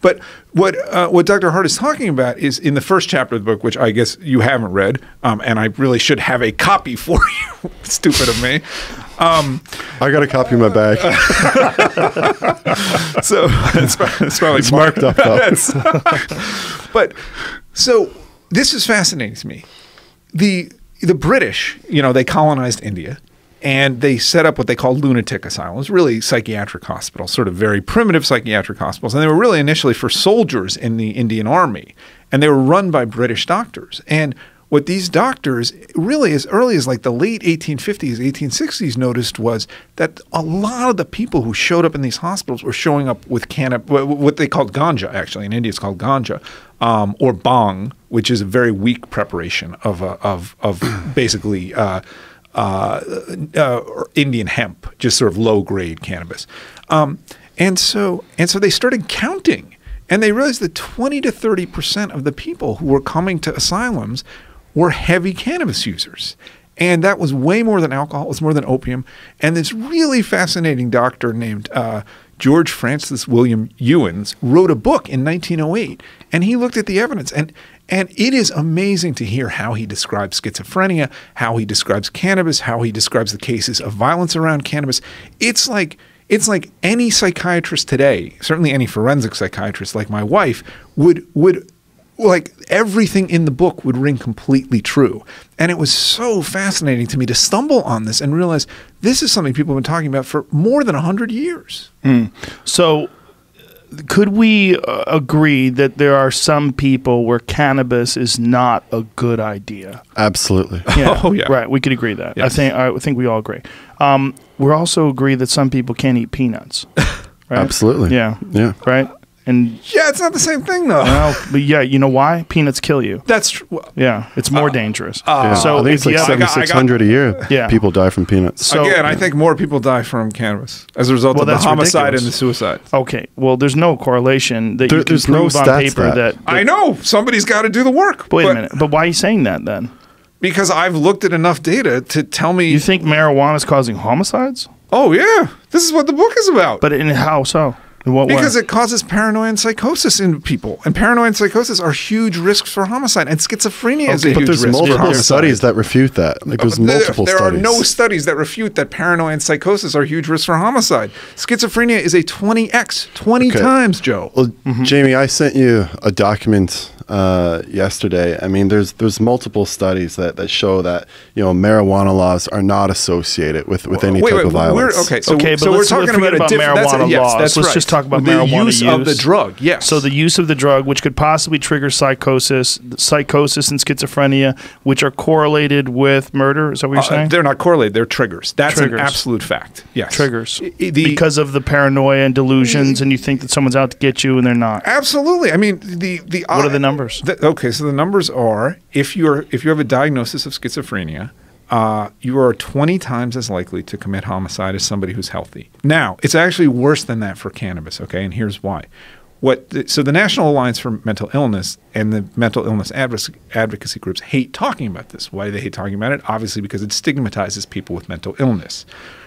But what uh, what Dr. Hart is talking about is in the first chapter of the book, which I guess you haven't read, um, and I really should have a copy for you. Stupid of me. Um, I got a copy in my bag. so it's, it's probably It's marked up. But so this is fascinating to me. The the British, you know, they colonized India and they set up what they called lunatic asylums, really psychiatric hospitals, sort of very primitive psychiatric hospitals. And they were really initially for soldiers in the Indian army. And they were run by British doctors. And what these doctors really as early as like the late 1850s 1860s noticed was that a lot of the people who showed up in these hospitals were showing up with what they called ganja actually in india it's called ganja um, or bhang which is a very weak preparation of of of basically uh, uh, uh, Indian hemp, just sort of low grade cannabis. Um, and so and so they started counting, and they realized that twenty to thirty percent of the people who were coming to asylums were heavy cannabis users. And that was way more than alcohol. It was more than opium. And this really fascinating doctor named uh, George Francis William Ewens wrote a book in 1908, and he looked at the evidence. And and it is amazing to hear how he describes schizophrenia, how he describes cannabis, how he describes the cases of violence around cannabis. It's like it's like any psychiatrist today, certainly any forensic psychiatrist like my wife would would like everything in the book would ring completely true. And it was so fascinating to me to stumble on this and realize this is something people have been talking about for more than 100 years. Hmm. So, could we uh, agree that there are some people where cannabis is not a good idea? Absolutely. Yeah. Oh, yeah. Right. We could agree that. I think I think we all agree. Um, we also agree that some people can't eat peanuts. Right? Absolutely. Yeah. Yeah. Right. And Yeah, it's not the same thing though. well, but yeah, you know why? Peanuts kill you. That's true. Well, Yeah, it's more uh, dangerous. Uh, yeah. so I think if it's like you have- I got- 7,600 a year. Yeah. People die from peanuts. So- Again, I think more people die from cannabis as a result Well, of the that's homicide ridiculous. and the suicide. Okay, well, there's no correlation that There- you can there's no prove on stats paper that- that. I know somebody's got to do the work. Wait but- a minute, but why are you saying that then? Because I've looked at enough data to tell me. You think marijuana is causing homicides? oh yeah, this is what the book is about. But in how so? In what because way? it causes paranoia and psychosis in people, and paranoia and psychosis are huge risks for homicide, and schizophrenia is a but huge there's risk for multiple homicide. studies that refute that. Like there's But there- multiple there studies. are no studies that refute that paranoia and psychosis are huge risks for homicide. Schizophrenia is a 20x, 20 Okay. times, Joe. Well, Mm-hmm. Jamie, I sent you a document uh, yesterday. I mean, there's there's multiple studies that, that show that you know marijuana laws are not associated with, with any wait, type wait, of we're, violence. okay, so, Okay, but so we're let's- talking let's about, about a different that's a- marijuana yes, laws. That's Let's right. just talk about the marijuana use, of the drug. Yes. So the use of the drug, which could possibly trigger psychosis, psychosis and schizophrenia, which are correlated with murder. Is that what you're Uh, saying? they're not correlated; they're triggers. That's Triggers. an absolute fact. Yes, Triggers the- because of the paranoia and delusions, and you think that someone's out to get you, and they're not. Absolutely. I mean, the the What are the numbers? The, okay, so the numbers are if you're if you have a diagnosis of schizophrenia, uh, you are 20 times as likely to commit homicide as somebody who's healthy. Now, it's actually worse than that for cannabis. Okay, and here's why. What the, so the National Alliance for Mental Illness and the mental illness advocacy, groups hate talking about this. Why do they hate talking about it? Obviously, because it stigmatizes people with mental illness.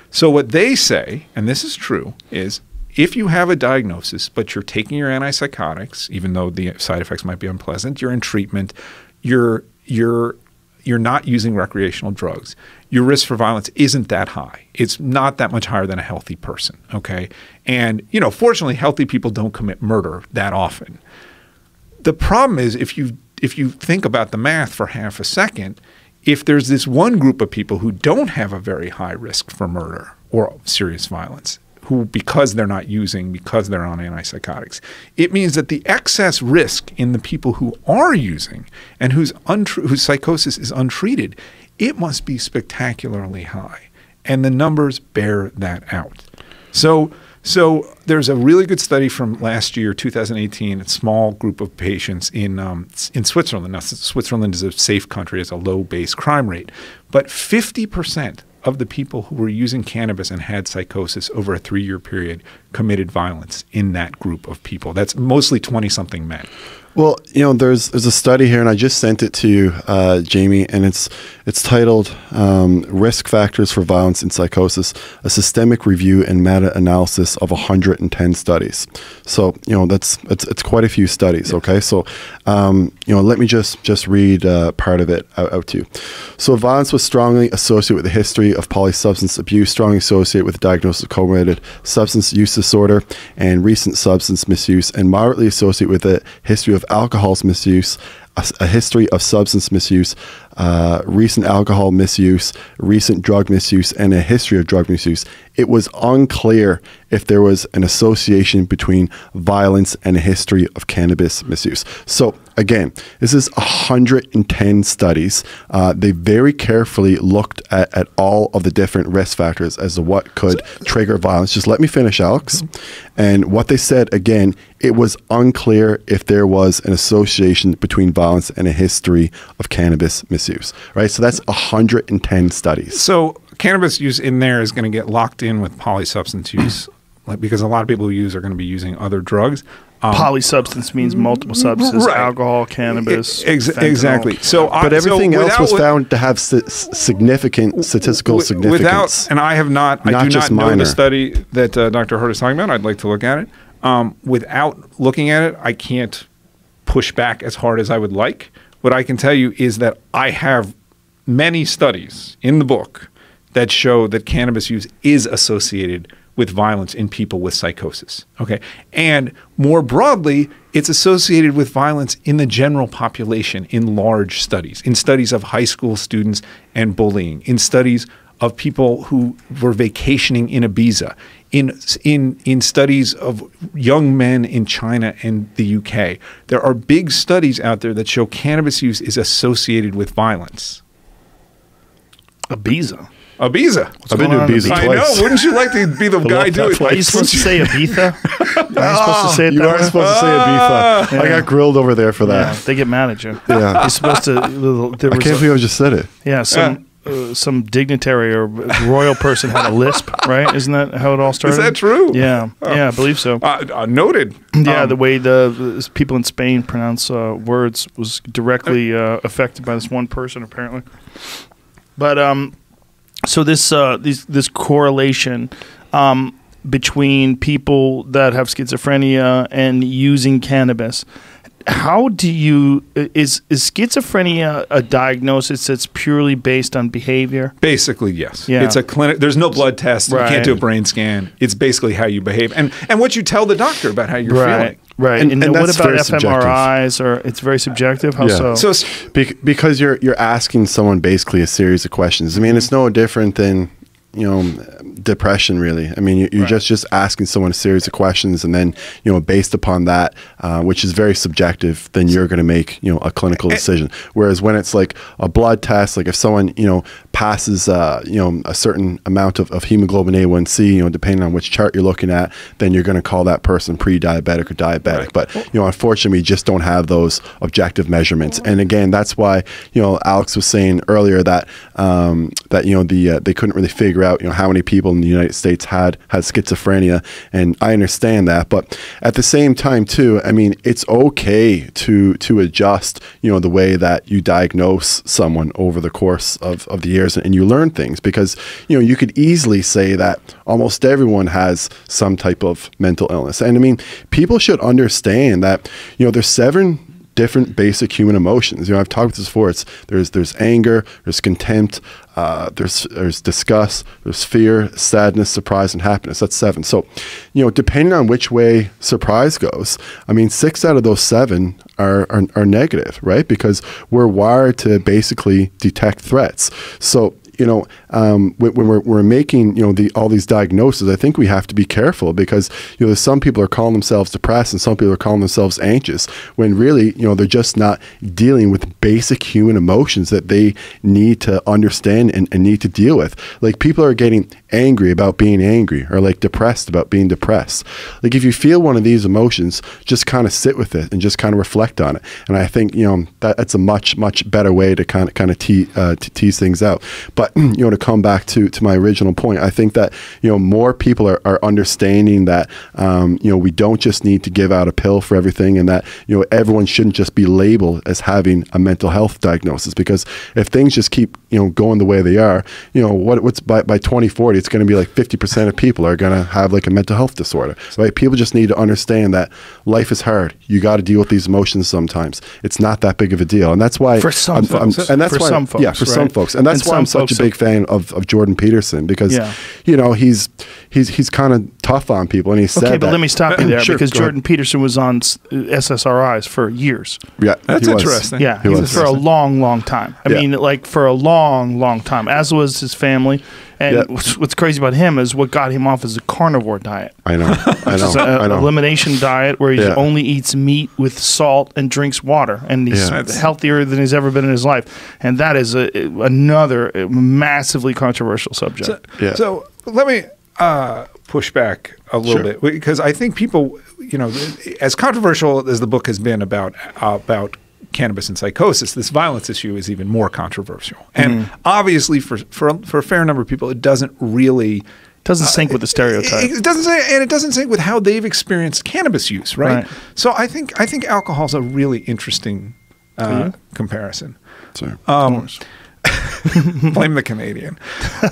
So what they say, and this is true, is if you have a diagnosis, but you're taking your antipsychotics, even though the side effects might be unpleasant, you're in treatment, you're you're you're not using recreational drugs, your risk for violence isn't that high. It's not that much higher than a healthy person. Okay. And, you know, fortunately, healthy people don't commit murder that often. The problem is if you if you think about the math for half a second, if there's this one group of people who don't have a very high risk for murder or serious violence, who because they're not using, because they're on antipsychotics, it means that the excess risk in the people who are using and whose whose psychosis is untreated, it must be spectacularly high, and the numbers bear that out. So, so there's a really good study from last year, 2018, a small group of patients in um, in Switzerland. Now, Switzerland is a safe country, has a low base crime rate, but 50% of the people who were using cannabis and had psychosis over a three-year period committed violence in that group of people. That's mostly 20-something men. Well, you know, there's there's a study here, and I just sent it to you, uh, Jamie, and it's it's titled um, "Risk Factors for Violence in Psychosis: A Systemic Review and Meta-Analysis of 110 Studies." So, you know, that's it's, it's quite a few studies. Okay, so um, you know, let me just just read uh, part of it out, out to you. So, violence was strongly associated with the history of polysubstance abuse, strongly associated with the diagnosis of comorbid substance use disorder and recent substance misuse, and moderately associated with the history of alcohol misuse, a, a history of substance misuse, uh, recent alcohol misuse, recent drug misuse, and a history of drug misuse. It was unclear if there was an association between violence and a history of cannabis misuse. So, again, this is 110 studies. Uh, they very carefully looked at, at all of the different risk factors as to what could trigger violence. Just let me finish, Alex. And what they said, again, it was unclear if there was an association between violence and a history of cannabis misuse, right? So that's 110 studies. So cannabis use in there is going to get locked in with polysubstance use, like because a lot of people who use are going to be using other drugs. Um, Polysubstance means multiple substances: Right. alcohol, cannabis. ex- fentanyl. exactly. So, I- But everything so else was found to have si- significant statistical wi- significance. Without, and I have not, I Not do just not know minor. the study that uh, Dr. Hart is talking about. I'd like to look at it. Um, without looking at it, I can't push back as hard as I would like. What I can tell you is that I have many studies in the book that show that cannabis use is associated with violence in people with psychosis. Okay. And more broadly, it's associated with violence in the general population in large studies, in studies of high school students and bullying, in studies of people who were vacationing in Ibiza, in in in studies of young men in China and the UK. There are big studies out there that show cannabis use is associated with violence. Ibiza. Ibiza. I've been to on in Ibiza I twice. know. Wouldn't you like to be the guy love that doing? place. Are you supposed to say Ibiza? Are you supposed to say it You are way? supposed to say Ibiza. Ah. I got grilled over there for Yeah, that. they get mad at you. Yeah. You're supposed to. There I can't a- believe I just said it. yeah, some uh, some dignitary or royal person had a lisp, right? Isn't that how it all started? Is that true? Yeah, yeah, I believe so. Uh, uh, noted. Yeah, Um, the way the, the people in Spain pronounce uh, words was directly uh, affected by this one person, apparently. But um, so this uh, these, this correlation um, between people that have schizophrenia and using cannabis. How do you is is schizophrenia a diagnosis that's purely based on behavior? Basically, yes. Yeah. It's a clinic. There's no blood test. Right. You can't do a brain scan. It's basically how you behave and and what you tell the doctor about how you're feeling. right. And- And, and what about very subjective. fMRIs? Or it's very subjective. How Yeah. so? So Be- because you're you're asking someone basically a series of questions. I mean, it's no different than you know depression. Really, I mean, you- you're Right. just just asking someone a series of questions, and then you know, based upon that, uh, which is very subjective, then you're going to make you know a clinical decision. Whereas when it's like a blood test, like if someone you know passes uh, you know a certain amount of, of hemoglobin A1C, you know, depending on which chart you're looking at, then you're going to call that person pre-diabetic or diabetic. Right. But you know, unfortunately, we just don't have those objective measurements. And again, that's why you know Alex was saying earlier that um, that you know the uh, they couldn't really figure out you know how many people in the United States had had schizophrenia, and I understand that. But at the same time, too, I mean, it's okay to to adjust you know the way that you diagnose someone over the course of, of the years, and you learn things because you know you could easily say that almost everyone has some type of mental illness, and I mean, people should understand that you know there's seven different basic human emotions. You know, I've talked about this before. It's there's there's anger, there's contempt, uh, there's there's disgust, there's fear, sadness, surprise, and happiness. That's seven. So, you know, depending on which way surprise goes, I mean, six out of those seven are are, are negative, right? Because we're wired to basically detect threats. So you know, um, when, when we're, we're making, you know, the, all these diagnoses, I think we have to be careful because, you know, some people are calling themselves depressed and some people are calling themselves anxious when really, you know, they're just not dealing with basic human emotions that they need to understand and, and need to deal with. Like people are getting angry about being angry or like depressed about being depressed. Like if you feel one of these emotions, just kind of sit with it and just kind of reflect on it. And I think, you know, that, that's a much, much better way to kind of, kind of te- uh, to tease things out. But you know, come back to to my original point, I think that you know more people are, are understanding that um, you know we don't just need to give out a pill for everything, and that you know everyone shouldn't just be labeled as having a mental health diagnosis because if things just keep you know going the way they are, you know what what's by by 2040 it's going to be like 50% of people are going to have like a mental health disorder. Right? People just need to understand that life is hard. You got to deal with these emotions sometimes. It's not that big of a deal, and that's why For some I'm- folks. I'm- and that's For why some folks, yeah for some folks, and that's And why I'm such a folks- big fan of, of Jordan Peterson because Yeah. you know he's he's he's kind of tough on people, and he said Okay, but that- let me stop you there Sure, because go ahead. Jordan Peterson was on SSRIs for years. Yeah, That's interesting. Yeah, He he was. was for a long, long time. I Yeah. mean, like for a long, long long time. As was his family. And Yeah. what's, what's crazy about him is what got him off is a carnivore diet. I know, I know, a I know. elimination diet where he Yeah. only eats meat with salt and drinks water, and he's Yeah. Healthier than he's ever been in his life. And that is a, another massively controversial subject. So, Yeah. so let me uh, push back a little Sure. bit because I think people, you know, as controversial as the book has been about about cannabis and psychosis, this violence issue is even more controversial. And Mm-hmm. obviously, for for for a fair number of people, it doesn't really. doesn't sync with the stereotype. It, it doesn't say, and it doesn't sync with how they've experienced cannabis use, right? Right. So I think I think alcohol's a really interesting uh, comparison. So, Um, blame the Canadian.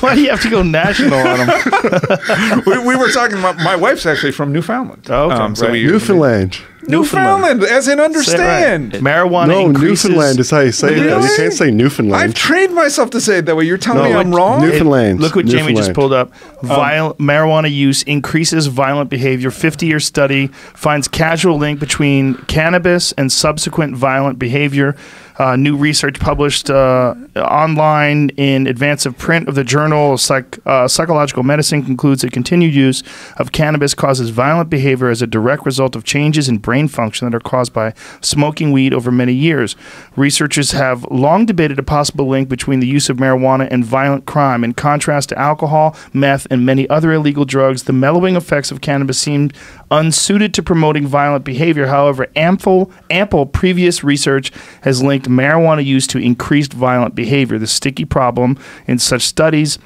Why do you have to go national on them? we, we were talking about my wife's actually from Newfoundland. Oh, okay. Um, so Right. we, Newfoundland. Newfoundland, as in Say it right. understand. Marijuana No, increases. Newfoundland is how you say it. You can't say Newfoundland. I've trained myself to say it that way. You're telling No, me I'm wrong? Newf- Newfoundland. Look what Jamie just pulled up. Um, Viol- marijuana use increases violent behavior. 50 year study finds casual link between cannabis and subsequent violent behavior. Uh, new research published uh, online in Advance of Print of the Journal Psych- uh, Psychological Medicine concludes that continued use of cannabis causes violent behavior as a direct result of changes in brain function that are caused by smoking weed over many years. Researchers have long debated a possible link between the use of marijuana and violent crime. In contrast to alcohol, meth, and many other illegal drugs, the mellowing effects of cannabis seem unsuited to promoting violent behavior. However, ample, ample previous research has linked marijuana use to increased violent behavior. The sticky problem in such studies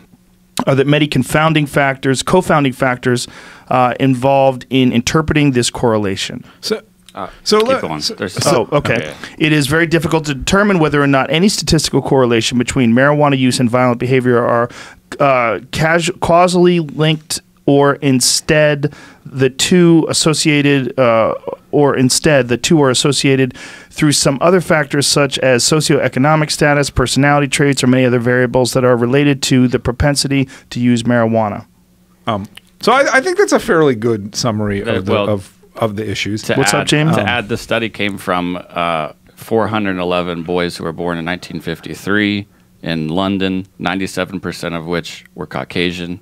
are that many confounding factors, co-founding factors, uh, involved in interpreting this correlation. So, Uh, so keep let- going. so- There's Oh, okay. It is very difficult to determine whether or not any statistical correlation between marijuana use and violent behavior are uh, casu- causally linked, or instead the two associated, uh, or instead the two are associated through some other factors such as socioeconomic status, personality traits, or many other variables that are related to the propensity to use marijuana. um, so I, I think that's a fairly good summary That- of the, well, of, of the issues. To What's up, James? To Um, add, the study came from uh, 411 boys who were born in 1953 in London, 97% of which were Caucasian,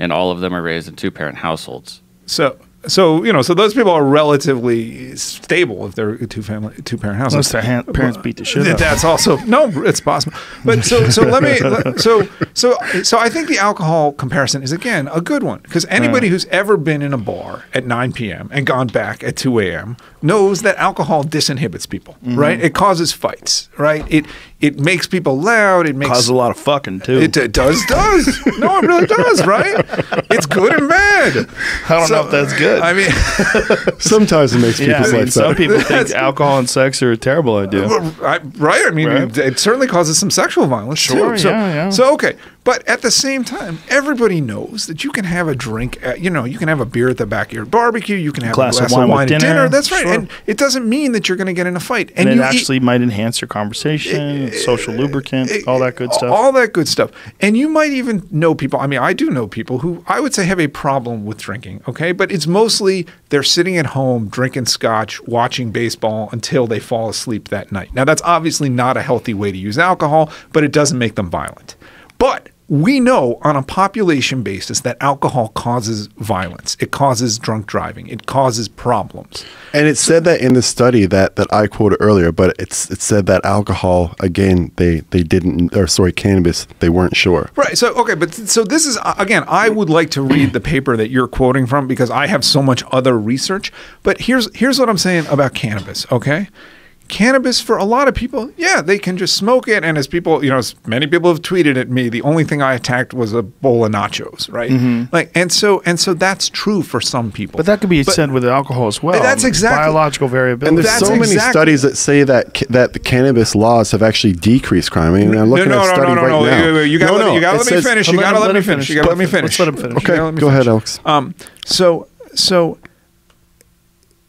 and all of them are raised in two-parent households. So, so you know, so those people are relatively stable if they're a two family, two parent household. Unless their han- parents beat the shit out. That's also no, it's possible. But so, so let me, let- so, so, so I think the alcohol comparison is again a good one because anybody who's ever been in a bar at 9 p.m. and gone back at 2 a.m. knows that alcohol disinhibits people, Mm-hmm. right? It causes fights, right? It it makes people loud. It makes Causes a lot of fucking too. it, it does does no it really does right it's good and bad I don't know if that's good. I mean Sometimes it makes Yeah, people's I mean, life some better. people think That's- alcohol and sex are a terrible idea. Well, I, right. I mean, Right. It, it certainly causes some sexual violence. Sure, too. So, yeah, yeah. So okay, but at the same time, everybody knows that you can have a drink. At, you know, you can have a beer at the backyard barbecue. You can have Glass a of glass wine of wine at dinner. dinner. That's right. Sure. And it doesn't mean that you're going to get in a fight. And, And, it you eat- actually might enhance your conversation, eh, social eh, lubricant, eh, all that good stuff. All that good stuff. And you might even know people. I mean, I do know people who I would say have a problem with drinking, okay? But it's mostly they're sitting at home drinking scotch, watching baseball until they fall asleep that night. Now, that's obviously not a healthy way to use alcohol, but it doesn't make them violent. But we know on a population basis that alcohol causes violence. It causes drunk driving. It causes problems. And it said that in the study that, that I quoted earlier, but it's it said that alcohol again they they didn't or sorry cannabis they weren't sure. Right. So okay, but so this is uh, again. I would like to read the paper that you're quoting from because I have so much other research. But here's here's what I'm saying about cannabis. Okay, cannabis for a lot of people, yeah, they can just smoke it. And as people, you know, as many people have tweeted at me, the only thing I attacked was a bowl of nachos, right? Like, and so and so that's true for some people. But that could be But- said with alcohol as well. That's exactly- biological variability. And there's That's so many exactly- studies that say that ca- that the cannabis laws have actually decreased crime. I mean, I'm looking no, at a no, study no, no, right no, now. wait, wait, wait. You gotta, No, let, no, you gotta it let me says- finish. You gotta let, let me finish. finish. You gotta let me Let's finish. let him finish. Okay, let me go ahead. Alex. Um, so so so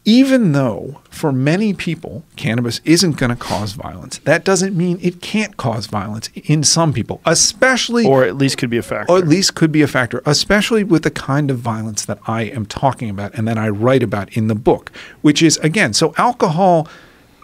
even though for many people cannabis isn't going to cause violence, that doesn't mean it can't cause violence in some people, especially or at least could be a factor. or at least could be a factor, especially with the kind of violence that I am talking about and that I write about in the book, which is again, so alcohol.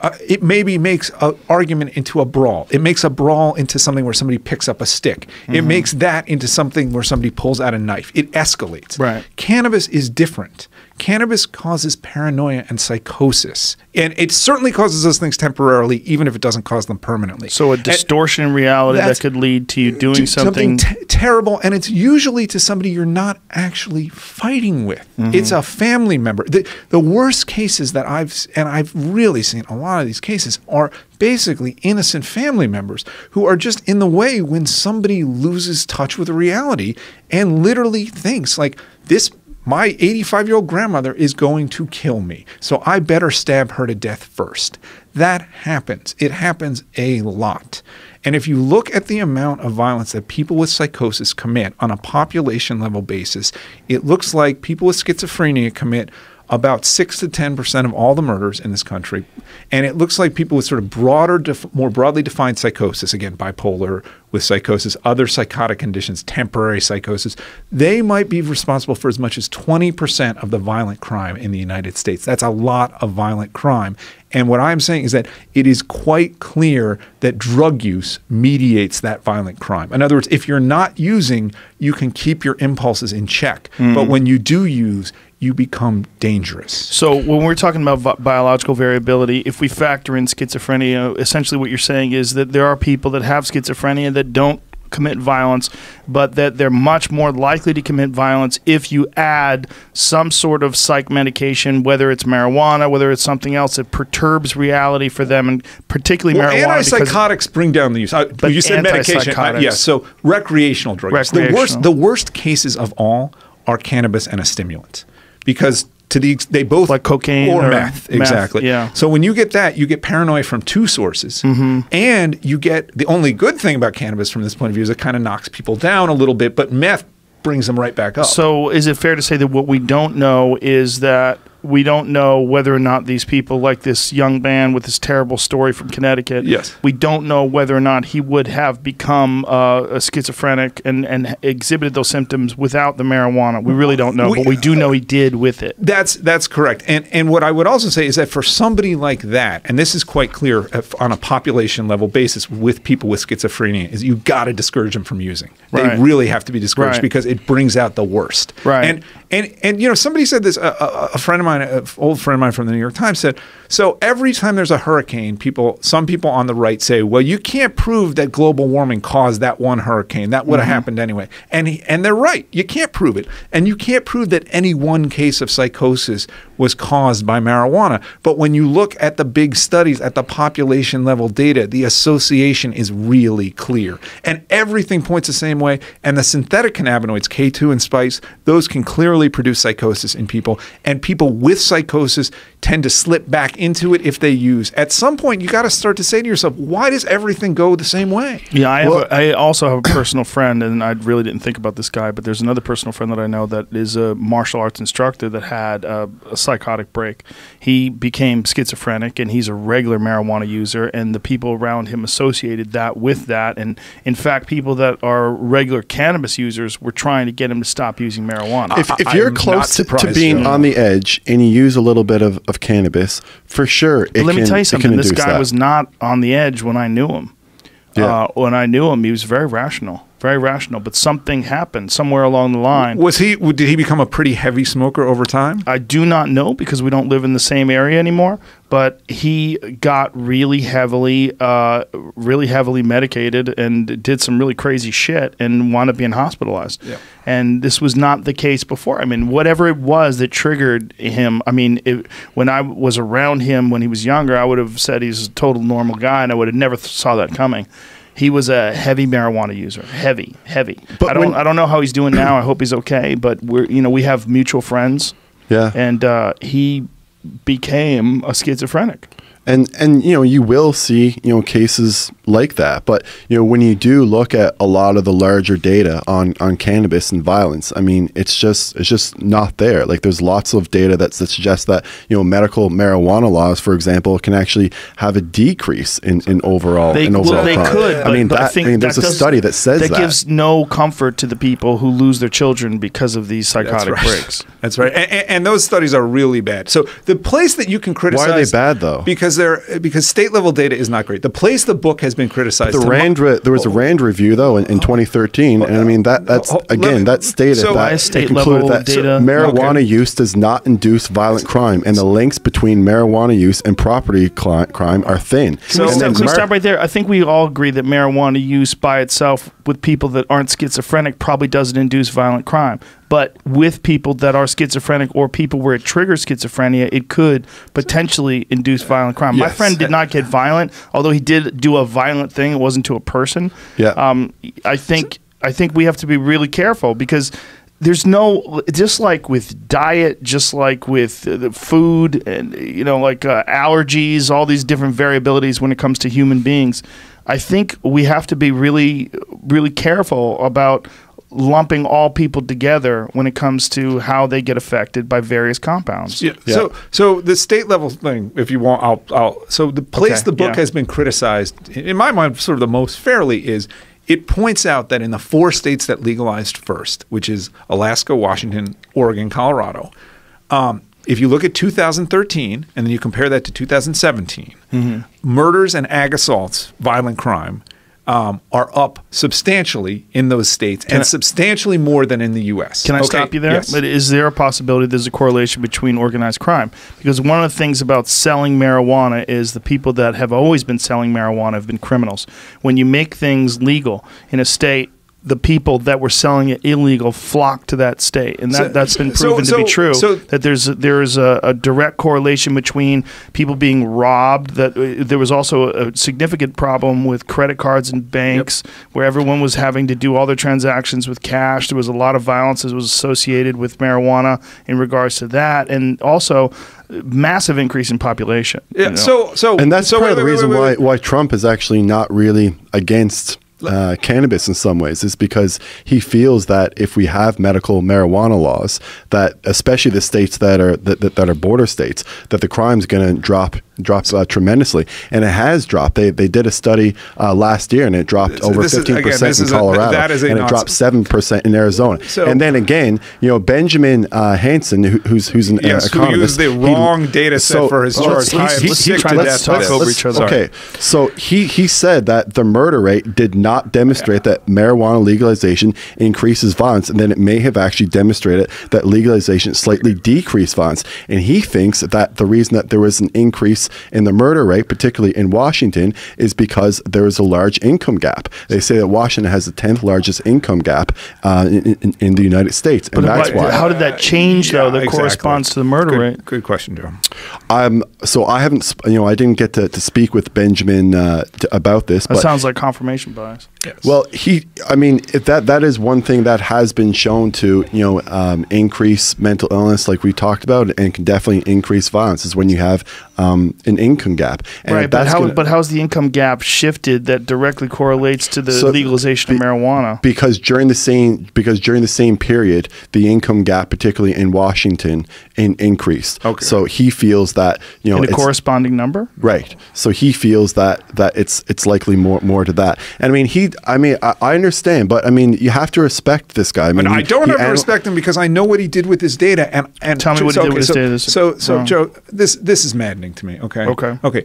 Uh, it maybe makes an argument into a brawl. It makes a brawl into something where somebody picks up a stick. It Mm-hmm. makes that into something where somebody pulls out a knife. It escalates. Right. Cannabis is different. Cannabis causes paranoia and psychosis. And it certainly causes those things temporarily, even if it doesn't cause them permanently. so a And- distortion in reality that could lead to you doing do something. te- terrible, and it's usually to somebody you're not actually fighting with. Mm-hmm. It's a family member. The, the worst cases that I've and I've really seen a lot of these cases are basically innocent family members who are just in the way when somebody loses touch with reality and literally thinks like this my 85 year old grandmother is going to kill me, so I better stab her to death first. That happens. It happens a lot. And if you look at the amount of violence that people with psychosis commit on a population level basis, it looks like people with schizophrenia commit about 6 to 10% of all the murders in this country. And it looks like people with sort of broader, def- more broadly defined psychosis, again, bipolar with psychosis, other psychotic conditions, temporary psychosis, they might be responsible for as much as 20% of the violent crime in the United States. That's a lot of violent crime. And what I'm saying is that it is quite clear that drug use mediates that violent crime. In other words, if you're not using, you can keep your impulses in check. Hmm. But when you do use, you become dangerous. So when we're talking about vi- biological variability, if we factor in schizophrenia, essentially what you're saying is that there are people that have schizophrenia that don't commit violence, but that they're much more likely to commit violence if you add some sort of psych medication, whether it's marijuana, whether it's something else that perturbs reality for them, and particularly Well, marijuana. antipsychotics bring down the use. Uh, But you said medication. Uh, yeah, so recreational drugs. use. The worst, the worst cases of all are cannabis and a stimulant, because to the they both Like cocaine or, or meth, meth, exactly. yeah. So when you get that, you get paranoia from two sources, Mm-hmm. and you get the only good thing about cannabis from this point of view is it kind of knocks people down a little bit, but meth brings them right back up. So, is it fair to say that what we don't know is that we don't know whether or not these people, like this young man with this terrible story from Connecticut, Yes. we don't know whether or not he would have become uh, a schizophrenic and, and exhibited those symptoms without the marijuana. We really don't know, We- but we do know he did with it. That's that's correct. And and what I would also say is that for somebody like that, and this is quite clear if- on a population level basis with people with schizophrenia, is you got to discourage them from using. Right. They really have to be discouraged Right. because it brings out the worst. Right. And and and you know somebody said this. A, a, a friend of mine, an old friend of mine from the New York Times said. So every time there's a hurricane, people, some people on the right say, "Well, you can't prove that global warming caused that one hurricane. That would have mm-hmm. happened anyway." And he, and they're right. You can't prove it, and you can't prove that any one case of psychosis was caused by marijuana. But when you look at the big studies, at the population level data, the association is really clear, and everything points the same way. And the synthetic cannabinoids, K2 and spice, those can clearly produce psychosis in people, and people with psychosis tend to slip back into it if they use. At some point, you got to start to say to yourself, why does everything go the same way? Yeah, I, have a, I also have a personal friend, and I really didn't think about this guy, but there's another personal friend that I know that is a martial arts instructor that had uh, a, a psychotic break. He became schizophrenic, and he's a regular marijuana user, and the people around him associated that with that. And in fact, people that are regular cannabis users were trying to get him to stop using marijuana. If, if you're I'm close to, to being Joe. on the edge and you use a little bit of, of cannabis, for sure, it Let can, me tell you something. This guy that. was not on the edge when I knew him. Yeah. Uh, when I knew him, he was very rational. Very rational. But something happened somewhere along the line. Was he? Did he become a pretty heavy smoker over time? I do not know because we don't live in the same area anymore. But he got really heavily, uh, really heavily medicated and did some really crazy shit and wound up being hospitalized. Yeah. And this was not the case before. I mean, whatever it was that triggered him. I mean, it, when I was around him when he was younger, I would have said he's a total normal guy, and I would have never th- saw that coming. He was a heavy marijuana user, heavy, heavy. But I don't, when- I don't know how he's doing now. I hope he's okay. But we're, you know, we have mutual friends Yeah. and uh, he became a schizophrenic. And and you know you will see you know cases like that but you know when you do look at a lot of the larger data on on cannabis and violence i mean it's just it's just not there like there's lots of data that, that suggests that you know medical marijuana laws for example can actually have a decrease in, in overall They, in overall well, they crime. could. i mean but that I think I mean, there's that a does- study that says that, that gives no comfort to the people who lose their children because of these That's psychotic right. breaks. That's right, and, and- and those studies are really bad. So the place that you can criticize why are they bad, though? Because they're because state level data is not great. The place the book has been criticized. the Rand re- there was a oh. Rand review though in, in 2013, and I mean that oh, that's Oh, again me- that stated so- that state level that data. marijuana Okay. use does not induce violent crime, and the links between marijuana use and property cli- crime are thin. Can, we, stop, then can we stop right there? I think we all agree that marijuana use by itself with people that aren't schizophrenic probably doesn't induce violent crime. But with people that are schizophrenic or people where it triggers schizophrenia, it could potentially induce violent crime. My friend did not get violent, although he did do a violent thing. It wasn't to a person. Yeah. Um, I think I think we have to be really careful because there's no just like with diet, just like with the food and you know like uh, allergies, all these different variabilities when it comes to human beings. I think we have to be really really careful about lumping all people together when it comes to how they get affected by various compounds. Yeah. Yeah. So, so the state level thing, if you want, I'll, I'll. So the place Okay, the book yeah. has been criticized, in my mind, sort of the most fairly is it points out that in the four states that legalized first, which is Alaska, Washington, Oregon, Colorado, um, if you look at 2013 and then you compare that to 2017, Mm-hmm. murders and ag assaults, violent crime. Um, are up substantially in those states and I- substantially more than in the U.S. Can I Okay, stop you there? Yes. But is there a possibility there's a correlation between organized crime? Because one of the things about selling marijuana is the people that have always been selling marijuana have been criminals. When you make things legal in a state, the people that were selling it illegal flock to that state, and that, So- that's been so- proven to so- be true. so- that there's there is a, a direct correlation between people being robbed. That uh, there was also a significant problem with credit cards and banks, where everyone was having to do all their transactions with cash. There was a lot of violence that was associated with marijuana in regards to that, and also massive increase in population. Yeah. you know. So, so, and that's so part of the wait, reason wait, wait, why why Trump is actually not really against uh, cannabis in some ways is because he feels that if we have medical marijuana laws, that especially the states that are that, that, that are border states, that the crime's going to drop drop uh, tremendously, and it has dropped. They they did a study uh, last year, and it dropped So over fifteen percent in Colorado, that is a and it dropped seven percent in Arizona. So- and then again, you know Benjamin uh, Hansen, who, who's who's an Yes, uh, who economist, used the he- wrong data set for his let's- charge. Let's- he- to let's death talk of this. over each other. Okay, so he he said that the murder rate did not demonstrate that marijuana legalization increases violence, and then it may have actually demonstrated that legalization slightly decreased violence. And he thinks that the reason that there was an increase in the murder rate, particularly in Washington, is because there is a large income gap. They say that Washington has the tenth largest income gap uh, in, in, in the United States, and But that's why- why. how did that change though? Yeah, that exactly. corresponds to the murder good, rate. Good question, Joe. Um, so I haven't, you know, I didn't get to, to speak with Benjamin uh, to, about this, That but sounds like confirmation bias. Well, he, I mean, if that that is one thing that has been shown to, you know, um, increase mental illness, like we talked about, and can definitely increase violence is when you have um, an income gap. And right, but how? gonna- but how's the income gap shifted that directly correlates to the So legalization of marijuana? because during the same because during the same period, the income gap, particularly in Washington, in, increased. Okay. So he feels that you know in a corresponding number? Right. So he feels that that it's it's likely more more to that. And I mean he I mean I, I understand, but I mean you have to respect this guy. I mean But I don't have to respect him because I know what he did with his data. And and Tell me what he so, did with his so, data. So so. Joe, this this is maddening to me. Okay. Okay. Okay.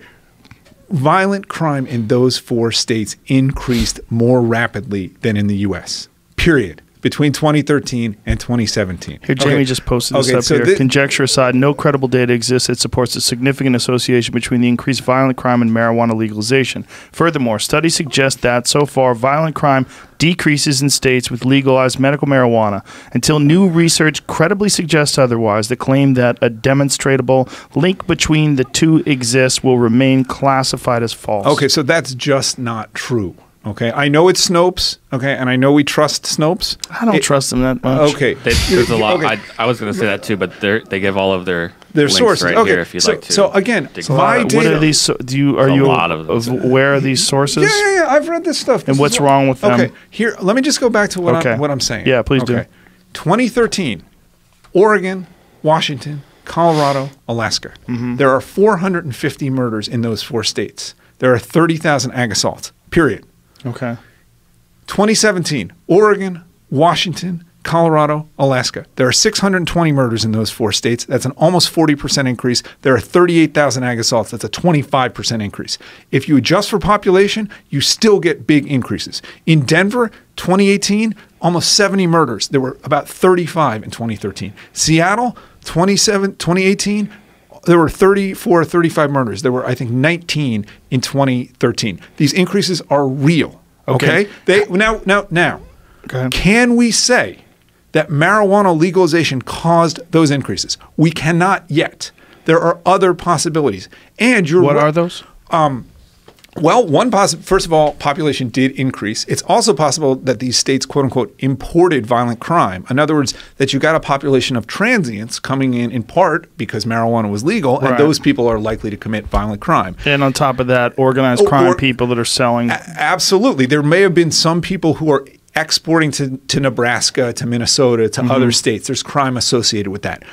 violent crime in those four states increased more rapidly than in the U.S. Period. Between 2013 and 2017. Here, Jamie Okay. just posted this Okay, up so here. thi- Conjecture aside, no credible data exists that supports a significant association between the increased violent crime and marijuana legalization. Furthermore, studies suggest that so far, violent crime decreases in states with legalized medical marijuana until new research credibly suggests otherwise. The claim that a demonstrable link between the two exists will remain classified as false. Okay, so that's just not true. Okay, I know it's Snopes. Okay, and I know we trust Snopes. I don't It- trust them that much. Okay, They, there's a lot. Okay. I, I was going to say that too, but they they give all of their Their links sources. right Okay, here if you'd so- like to. so again, so my it. What are these? So, do you are a you lot of them. aware of these sources? Yeah, yeah, yeah. I've read this stuff. And what's is wrong with them? Okay, here. Let me just go back to what Okay. I'm what I'm saying. Yeah, please do. okay. 2013, Oregon, Washington, Colorado, Alaska. Mm-hmm. There are 450 murders in those four states. There are 30,000 ag assaults. Period. Okay. 2017, Oregon, Washington, Colorado, Alaska. There are 620 murders in those four states. That's an almost 40% increase. There are 38,000 ag assaults. That's a 25% increase. If you adjust for population, you still get big increases. In Denver, 2018, almost 70 murders. There were about 35 in 2013. Seattle, 27, 2018, there were 34 35 murders. There were, I think, 19 in 2013. These increases are real. Okay. Okay. They now now now. Ahead. Can we say that marijuana legalization caused those increases? We cannot yet. There are other possibilities. And you're What ri- are those? Um, well, one possible. First of all, population did increase. It's also possible that these states, quote unquote, imported violent crime. In other words, that you got a population of transients coming in in part because marijuana was legal, Right. and those people are likely to commit violent crime. And on top of that, organized Oh, crime or- people that are selling. Absolutely. There may have been some people who are exporting to, to Nebraska, to Minnesota, to other mm-hmm. states. There's crime associated with that.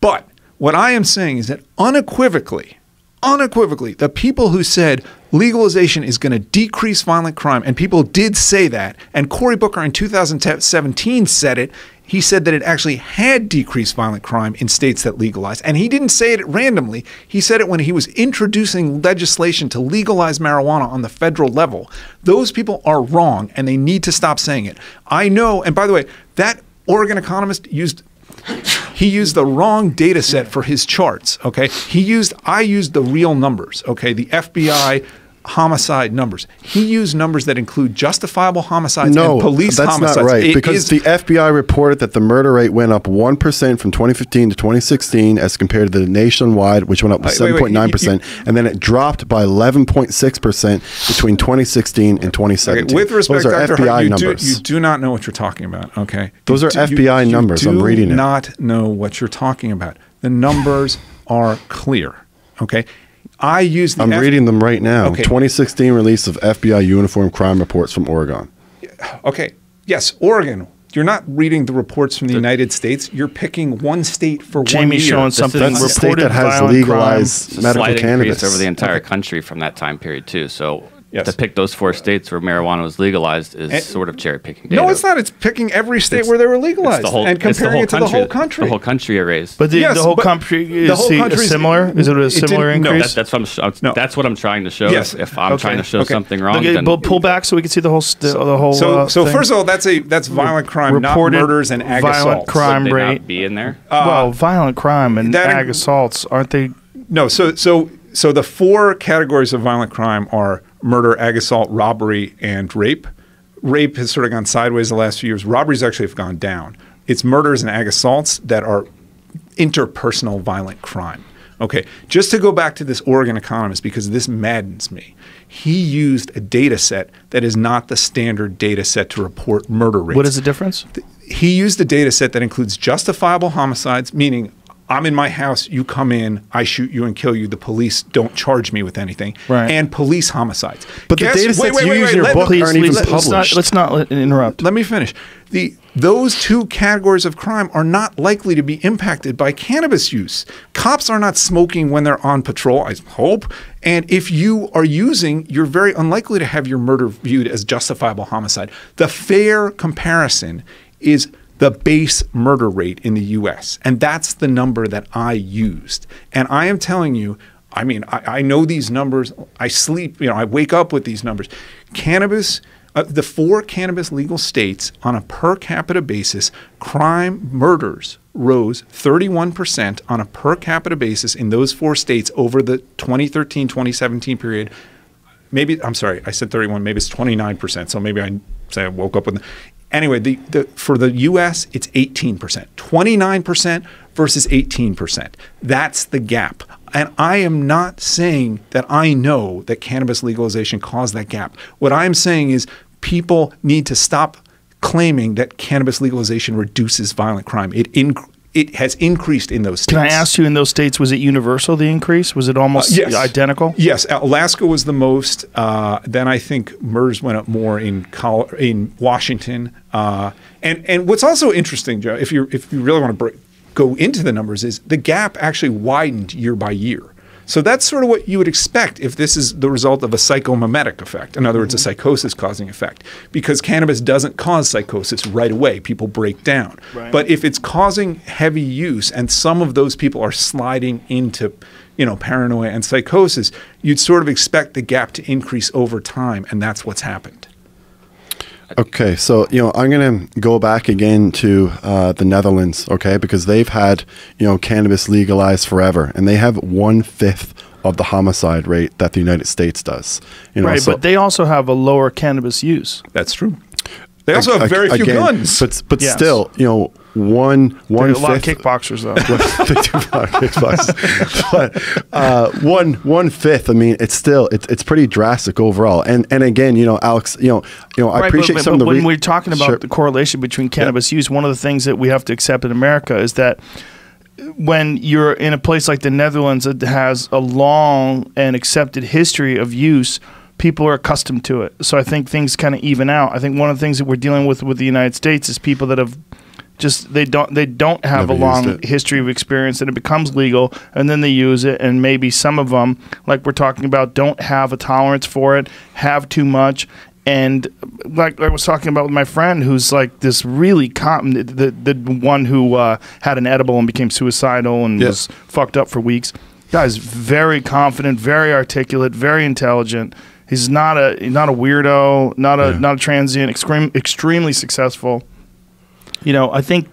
But what I am saying is that unequivocally, unequivocally, the people who said legalization is going to decrease violent crime, and people did say that, and Cory Booker in 2017 said it. He said that it actually had decreased violent crime in states that legalized. And he didn't say it randomly. He said it when he was introducing legislation to legalize marijuana on the federal level. Those people are wrong and they need to stop saying it. I know, and by the way, that Oregon economist used he used the wrong data set for his charts. Okay. He used, I used the real numbers. Okay. The FBI homicide numbers. He used numbers that include justifiable homicides No, and police that's homicides. not right. It because the FBI reported that the murder rate went up one percent from 2015 to 2016, as compared to the nationwide, which went up Wait, wait, wait, 7.9 percent, and then it dropped by 11.6 percent between 2016 and 2017. Okay, with respect, those are Dr. FBI Hart, you numbers. Do, you do not know what you're talking about. Okay, Those You are do- FBI you numbers. I'm reading it. Do Not know what you're talking about. The numbers are clear. Okay, I use the. I'm F- reading them right now. Okay. 2016 release of FBI uniform crime reports from Oregon. Okay. Yes, Oregon. You're not reading the reports from the United States. You're picking one state for one Jamie's year. showing This something. is- That's a state that has legalized It's medical slight cannabis over the entire country from that time period too. So Yes. to pick those four states where marijuana was legalized is And- sort of cherry picking. Data. No, it's not. It's picking every state It's- where they were legalized the whole- and comparing it to the whole country. The whole country erased. But the, Yes, the whole but country the is whole the- similar. Is it a similar didn't- no, increase? That, that's what I'm. No. That's what I'm trying to show. Yes. If I'm Okay. trying to show Okay. something wrong, Okay, then but pull back so we can see the whole st- the whole. so, uh, so thing. first of all, that's a that's violent crime, not murders and ag violent crime. rate. be in there? well, violent crime and that ag assaults aren't they? No, so so so the four categories of violent crime are murder, ag assault, robbery, and rape. Rape has sort of gone sideways the last few years. Robberies actually have gone down. It's murders and ag assaults that are interpersonal violent crime. Okay, just to go back to this Oregon economist because this maddens me. He used a data set that is not the standard data set to report murder rates. What is the difference? he used a data set that includes justifiable homicides, meaning I'm in my house, you come in, I shoot you and kill you. The police don't charge me with anything, Right. and police homicides. But the data sets you use in your book Please, aren't even please let's not, published. let's not let- interrupt. let me finish. The those two categories of crime are not likely to be impacted by cannabis use. Cops are not smoking when they're on patrol, I hope. And if you are using, you're very unlikely to have your murder viewed as justifiable homicide. The fair comparison is the base murder rate in the US. And that's the number that I used. And I am telling you, I mean, I, I know these numbers. I sleep, you know, I wake up with these numbers. Cannabis, uh, the four cannabis legal states on a per capita basis, crime, murders rose 31% on a per capita basis in those four states over the 2013 2017 period. Maybe, I'm sorry, I said 31, maybe it's 29%. So maybe I say I woke up with. Anyway, the, the, for the US, it's 18%, 29% versus 18%. That's the gap. And I am not saying that I know that cannabis legalization caused that gap. What I'm saying is people need to stop claiming that cannabis legalization reduces violent crime. It inc- it has increased in those states. Can I ask you, in those states, was it universal? The increase was it almost Uh, yes. identical? Yes, Alaska was the most. Uh, then I think MERS went up more in Col- in Washington. Uh, and and what's also interesting, Joe, if you if you really want to break, go into the numbers, is the gap actually widened year by year. So that's sort of what you would expect if this is the result of a psychomimetic effect. In other words, a mm-hmm. psychosis causing effect. Because cannabis doesn't cause psychosis right away. People break down. Right. But if it's causing heavy use and some of those people are sliding into you know paranoia and psychosis you'd sort of expect the gap to increase over time and that's what's happened Okay, so you know I'm gonna go back again to uh, the Netherlands, okay, because they've had you know cannabis legalized forever, and they have one fifth of the homicide rate that the United States does. You know, Right, so- but they also have a lower cannabis use. that's true they also ag- have very few again, guns but but Yes. still, you know, one one a lot of kickboxers, though. they do a lot of kickboxing. but uh, one one fifth. I mean, it's still it's it's pretty drastic overall. And and again, you know, Alex, you know, you know, I Right, appreciate but, some but of the when re- we're talking about Sure. the correlation between cannabis use, one of the things that we have to accept in America is that when you're in a place like the Netherlands that has a long and accepted history of use, people are accustomed to it. So I think things kind of even out. I think one of the things that we're dealing with with the United States is people that have just they don't they don't have Never a long history of experience and it becomes legal and then they use it and maybe some of them like we're talking about don't have a tolerance for it have too much and like I was talking about with my friend who's like this really com- the, the one who uh, had an edible and became suicidal and was fucked up for weeks. Guy's very confident very articulate very intelligent. He's not a not a weirdo not a Yeah. not a transient extreme, extremely successful you know, I think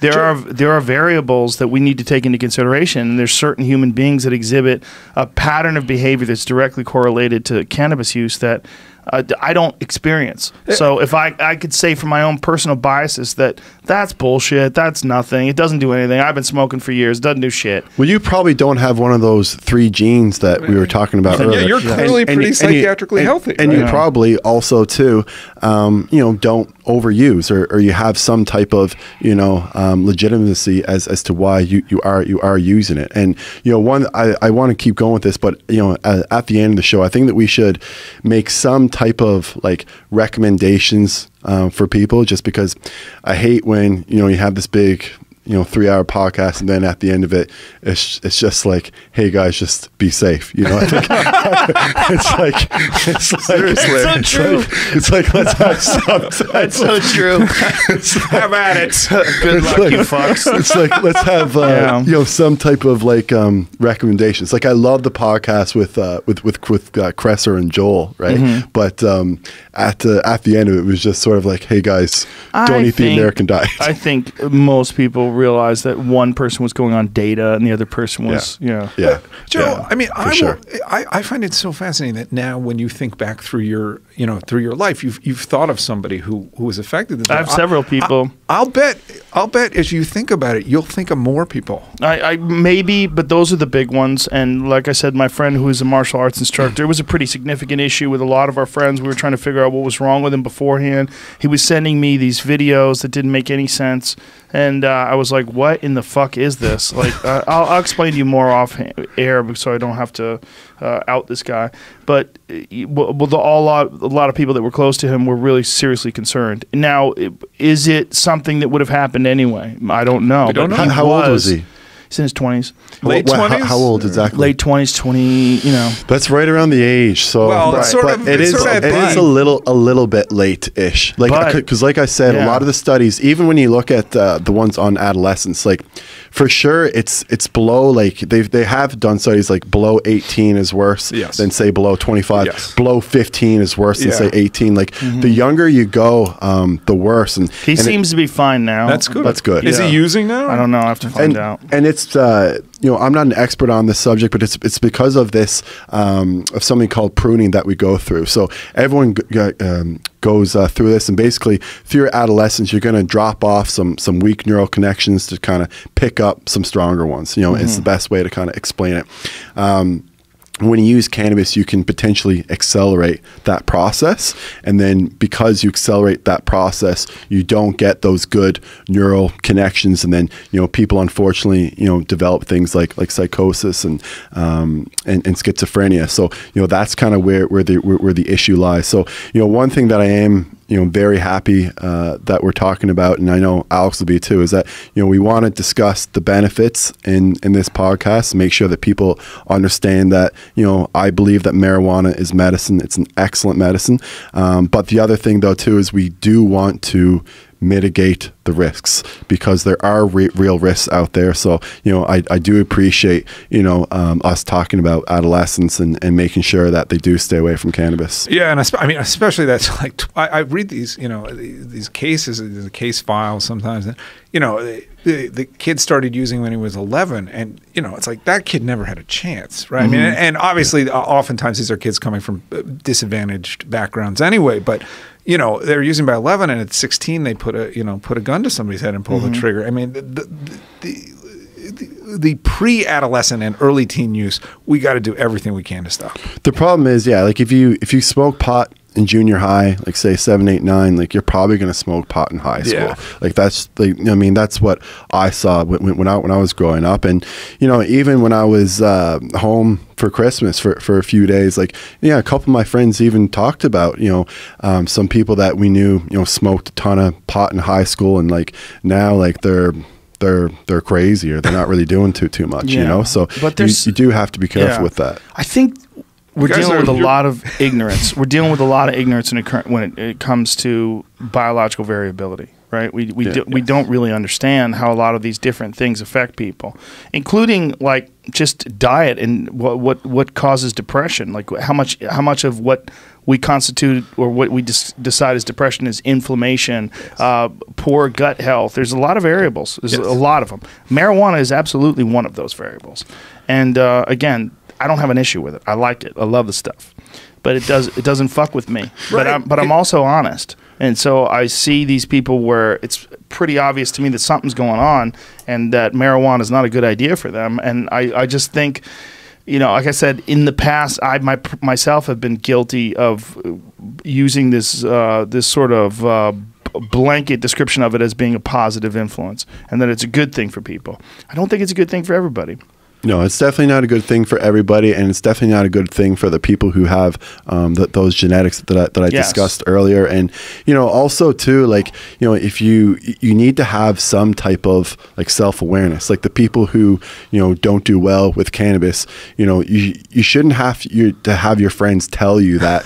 there are there are variables that we need to take into consideration. And there's certain human beings that exhibit a pattern of behavior that's directly correlated to cannabis use that uh, I don't experience. So if I I could say from my own personal biases that that's bullshit, that's nothing, it doesn't do anything. I've been smoking for years, doesn't do shit. Well, you probably don't have one of those three genes that we were talking about Yeah, earlier. you're clearly pretty you- psychiatrically and- healthy, and you right? probably also too, um, you know, don't overuse or, or you have some type of you know um, legitimacy as as to why you, you are you are using it. And you know, one I, I want to keep going with this, but you know, at, at the end of the show, I think that we should make some type of like recommendations um, for people, just because I hate when you know you have this big you know three hour podcast and then at the end of it it's it's just like hey guys just be safe you know I think it's like it's like Seriously. it's, So like, it's like let's have some That's so true. have at it Good luck, like, you fucks. it's like let's have uh, Yeah. you know some type of like um, recommendations. Like I love the podcast with uh, with with with uh, Kresser and Joel, right? Mm-hmm. But um, at uh, at the end of it, it was just sort of like, hey guys, don't I eat the American diet. I think most people realize that one person was going on data and the other person was, yeah. yeah, Joe, yeah, I mean, for I, sure. will, I I find it so fascinating that now, when you think back through your, you know, through your life, you've you've thought of somebody who who was affected. I have several people. I, will bet. I'll bet as you think about it, you'll think of more people. I, I maybe, but those are the big ones. And like I said, my friend who is a martial arts instructor, it was a pretty significant issue with a lot of our friends. We were trying to figure out what was wrong with him beforehand. He was sending me these videos that didn't make any sense, and uh, I was like, "What in the fuck is this?" Like, uh, I'll, I'll explain to you more off air, so I don't have to uh, out this guy. But uh, well, well, the, all lot, a lot of people that were close to him were really seriously concerned. Now, is it something that would have happened anyway? I don't know. We don't know. How, how old was he? He's in his twenties, Late What- how- 20s? How, old exactly? late twenties, twenty. You know, That's right around the age. So, Well, it's sort but of- it it's sort of it at is the- a little a little bit late-ish. Like because like I said, Yeah. a lot of the studies, even when you look at uh, the ones on adolescents, like for sure it's it's below like they've they have done studies like below 18 is worse Yes. than say below 25 Yes. below 15 is worse than Yeah. say 18 like the younger you go um, the worse and He and it- seems to be fine now. That's good. That's good. Is Yeah. he using now? I don't know. I have to find and, out. and it's uh, you know I'm not an expert on this subject, but it's it's because of this um, of something called pruning that we go through. So everyone um, goes uh, through this, and basically through your adolescence, you're going to drop off some some weak neural connections to kind of pick up some stronger ones. You know, it's the best way to kind of explain it. Um, when you use cannabis, you can potentially accelerate that process. And then because you accelerate that process, you don't get those good neural connections. And then, you know, people unfortunately, you know, develop things like, like psychosis and, um, and, and schizophrenia. So, you know, that's kind of where, where the, where, where the issue lies. So, you know, one thing that I am, you know, very happy uh, that we're talking about, and I know Alex will be too, is that you know we want to discuss the benefits in in this podcast, make sure that people understand that you know I believe that marijuana is medicine. It's an excellent medicine, um, but the other thing though too is we do want to mitigate the risks because there are re- real risks out there. So, you know, I, I do appreciate, you know, um, us talking about adolescents and, and making sure that they do stay away from cannabis. Yeah, and espe- I mean, especially that's like I, I read these, you know, these, cases, the case files sometimes. And, you know, the, the, the kid started using when he was 11, and you know, it's like that kid never had a chance, right? I mean, and, and obviously, uh, oftentimes these are kids coming from uh, disadvantaged backgrounds anyway, but. You know they're using by eleven, and at sixteen they put a you know put a gun to somebody's head and pull the mm-hmm. trigger. I mean the the, the, the, the pre-adolescent and early teen use, we got to do everything we can to stop. The problem is, yeah, like if you if you smoke pot in junior high, like say seven, eight, nine, like you're probably gonna smoke pot in high school. Yeah. Like that's like I mean that's what I saw when, when- when I when I was growing up, and you know even when I was uh, home for Christmas for, for a few days, like yeah, a couple of my friends even talked about you know um, some people that we knew you know smoked a ton of pot in high school, and like now like they're they're they're crazy or they're not really doing too too much, you know. So But you, you do have to be careful Yeah. with that. I think we're dealing are- with a lot of ignorance. We're dealing with a lot of ignorance in current, when it, it comes to biological variability. Right, we we Yeah. do, we don't really understand how a lot of these different things affect people, including like just diet and what what what causes depression. Like how much how much of what we constitute or what we dis- decide as depression is inflammation, uh, poor gut health. There's a lot of variables. There's Yes. a lot of them. Marijuana is absolutely one of those variables. And uh, again, I don't have an issue with it. I like it. I love the stuff, but it does it doesn't fuck with me. But I'm but I'm also honest, and so I see these people where it's pretty obvious to me that something's going on, and that marijuana is not a good idea for them. And I I just think. You know, like I said, in the past, I my, myself have been guilty of using this uh, this sort of uh, blanket description of it as being a positive influence, and that it's a good thing for people. I don't think it's a good thing for everybody. No, it's definitely not a good thing for everybody, and it's definitely not a good thing for the people who have um, th- those genetics that I, that I Yes. discussed earlier. And you know, also too, like you know, if you you need to have some type of like self awareness. Like the people who you know don't do well with cannabis, you know, you you shouldn't have you to have your friends tell you that.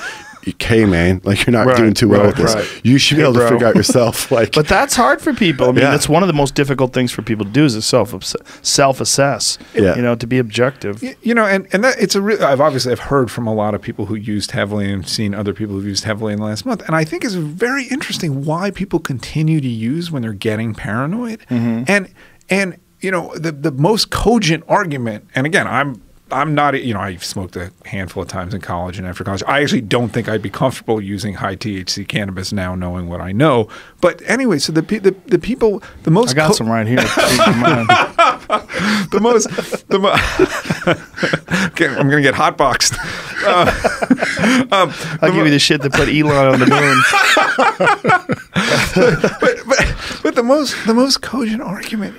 Okay, man, like you're not Right, doing too well right, with this. right. You should be Hey, able to figure out yourself. Like, But that's hard for people. I mean, Yeah. that's one of the most difficult things for people to do is to self self assess. Yeah. You know, to be objective. Y- you know and and that it's a real i've obviously i've heard from a lot of people who used heavily and seen other people who've used heavily in the last month and i think it's very interesting why people continue to use when they're getting paranoid mm-hmm. and and you know the the most cogent argument and again i'm I'm not, you know, I've smoked a handful of times in college and after college. I actually don't think I'd be comfortable using high THC cannabis now, knowing what I know. But anyway, so the the, the people, the most I got some right here. Keep in mind. the most the mo- Okay, I'm gonna get hot boxed. Uh, um, I'll give you the shit that put Elon on the moon. but, but but the most the most cogent argument.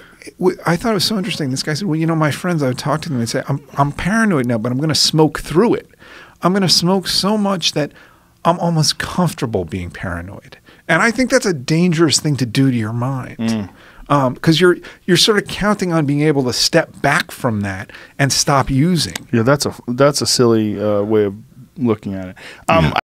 I thought it was so interesting. This guy said, "Well, you know, my friends, I would talk to them and say, I'm I'm paranoid now, but I'm going to smoke through it. I'm going to smoke so much that I'm almost comfortable being paranoid." And I think that's a dangerous thing to do to your mind. Because you're you're sort of counting on being able to step back from that and stop using. Yeah, that's a that's a silly uh, way of looking at it. Um,